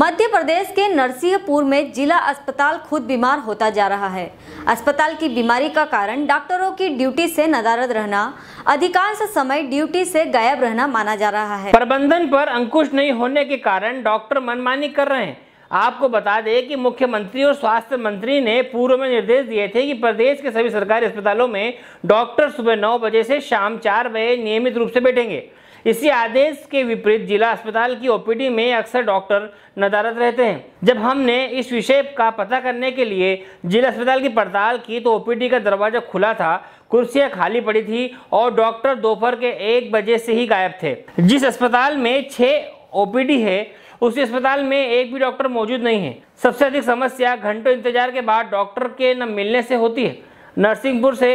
मध्य प्रदेश के नरसिंहपुर में जिला अस्पताल खुद बीमार होता जा रहा है। अस्पताल की बीमारी का कारण डॉक्टरों की ड्यूटी से नदारद रहना, अधिकांश समय ड्यूटी से गायब रहना माना जा रहा है। प्रबंधन पर अंकुश नहीं होने के कारण डॉक्टर मनमानी कर रहे हैं। आपको बता दें कि मुख्यमंत्री और स्वास्थ्य मंत्री ने पूर्व में निर्देश दिए थे कि प्रदेश के सभी सरकारी अस्पतालों में डॉक्टर सुबह नौ बजे से शाम चार बजे नियमित रूप से बैठेंगे। इसी आदेश के विपरीत जिला अस्पताल की ओपीडी में अक्सर डॉक्टर नदारत रहते हैं। जब हमने इस विषय का पता करने के लिए जिला अस्पताल की पड़ताल की तो ओपीडी का दरवाज़ा खुला था, कुर्सियाँ खाली पड़ी थी और डॉक्टर दोपहर के एक बजे से ही गायब थे। जिस अस्पताल में छः ओपीडी है, उसी अस्पताल में एक भी डॉक्टर मौजूद नहीं है। सबसे अधिक समस्या घंटों इंतज़ार के बाद डॉक्टर के न मिलने से होती है। नरसिंहपुर से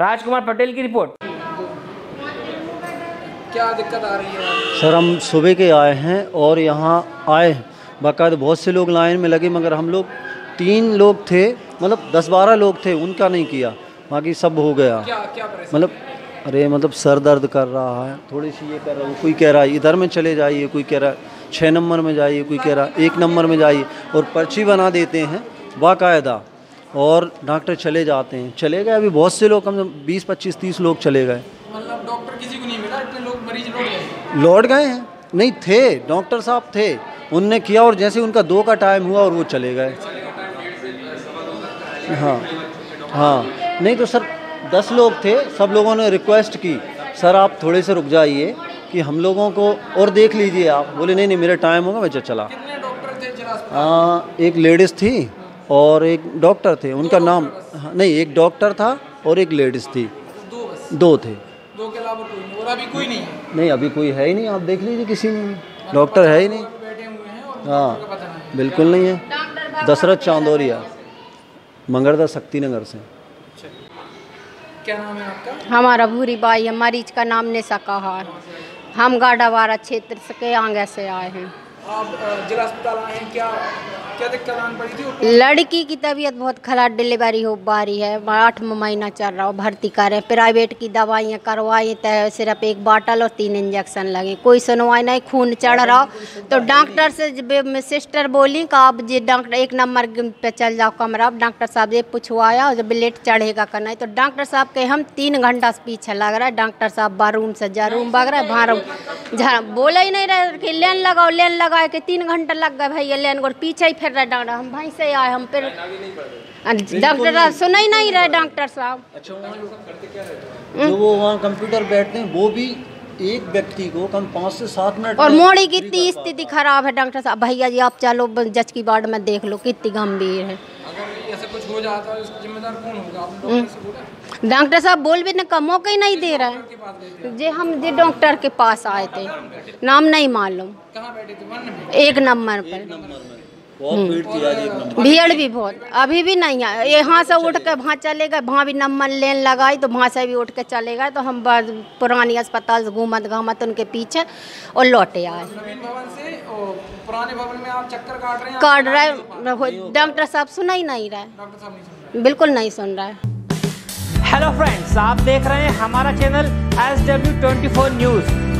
राजकुमार पटेल की रिपोर्ट। क्या दिक्कत आ रही है? सर हम सुबह के आए हैं और यहाँ आए बाकायदा बहुत से लोग लाइन में लगे मगर हम लोग तीन लोग थे मतलब दस बारह लोग थे उनका नहीं किया। बाकी सब हो गया। क्या क्या मतलब अरे मतलब सर दर्द कर रहा है थोड़ी सी ये कर रहा है कोई कह रहा है इधर में चले जाइए कोई कह रहा है छः नंबर में जाइए कोई कह रहा है एक नंबर में जाइए और पर्ची बना देते हैं बाकायदा। और डॉक्टर चले जाते हैं। चले गए अभी बहुत से लोग कम से कम बीस पच्चीस तीस लोग चले गए मतलब डॉक्टर किसी को नहीं मिला इतने लोग मरीज़ लौट गए हैं। नहीं थे डॉक्टर साहब थे। उनने किया और जैसे उनका दो का टाइम हुआ और वो चले गए। हाँ हाँ। नहीं तो सर दस लोग थे सब लोगों ने रिक्वेस्ट की। सर आप थोड़े से रुक जाइए कि हम लोगों को और देख लीजिए आप। बोले नहीं नहीं मेरा टाइम होगा मैं चला। कितने थे जिला हाँ एक लेडीज़ थी और एक डॉक्टर थे। उनका नाम हाँ, नहीं एक डॉक्टर था और एक लेडीज़ थी। दो बस। दो थे। दो के अलावा और अभी कोई नहीं है। नहीं अभी कोई है ही नहीं आप देख लीजिए किसी में डॉक्टर है ही नहीं। लोग बैठे हुए हैं और डॉक्टर का पता नहीं। बिल्कुल नहीं है। दशरथ चांदोरिया मंगरदा शक्ति नगर से। क्या नाम है आपका? हमारा भूरी बाई है मरीज़ का नाम निशा कहार हम गाडावारा क्षेत्र से के आगे से आए हैं। आप जिला अस्पताल आए हैं क्या लड़की की तबीयत बहुत खराब, डिलीवरी हो पा रही है आठ महीना चल रहा हो, भर्ती करें प्राइवेट की दवाइयाँ करवाई तो सिर्फ़ एक बाटल और तीन इंजेक्शन लगे। कोई सुनवाई नहीं, खून चढ़ रहा। हो तो डॉक्टर से सिस्टर बोली कि आप जी डॉक्टर, एक नंबर पे चल जाओ कमरा। डॉक्टर साहब ये पूछवाया और जब ब्लेट चढ़ेगा का नहीं? तो डॉक्टर साहब के हम तीन घंटा से पीछे लग रहा है। डॉक्टर साहब बारूम से जरूम भाग रहा है भारूम बोला ही नहीं रहे कि लेन लगाओ, लेन लगाए के तीन घंटा लग गए। भैया लेन को पीछे ही फिर रहे डॉक्टर हम भाई से आए हम फिर डॉक्टर साहब सुना ही नहीं रहे डॉक्टर साहब। जो वो वहाँ कंप्यूटर बैठते हैं वो भी एक व्यक्ति को कम पाँच से सात मिनट और मोड़ी की इतनी स्थिति खराब है डॉक्टर साहब। भैया जी आप चलो जज की वार्ड में देख लो कितनी गंभीर है। अगर ऐसा कुछ हो जाता है उसका जिम्मेदार कौन होगा? आपने डॉक्टर से बोला? डॉक्टर साहब बोल भी का मौका ही नहीं दे रहा है जे हम जे डॉक्टर के पास आए थे। नाम नहीं मालूम। कहाँ बैठे थे? वन में एक नंबर पर। बहुत भीड़ थी आज एक नंबर। भीड़ भी बहुत। अभी भी नहीं है। यहाँ से उठ के वहाँ चले गए वहाँ भी नंबर लेन लगाई तो वहाँ से भी उठ के चले गए तो हम पुरानी अस्पताल से घूमत घामत उनके पीछे और लौटे आए। नवीन भवन से और पुराने भवन में आप चक्कर काट रहे हैं काट रहे डॉक्टर साहब सुना ही नहीं रहा। डॉक्टर साहब नहीं सुन है बिल्कुल नहीं सुन रहा। है हेलो फ्रेंड्स आप देख रहे हैं हमारा channel S W twenty four news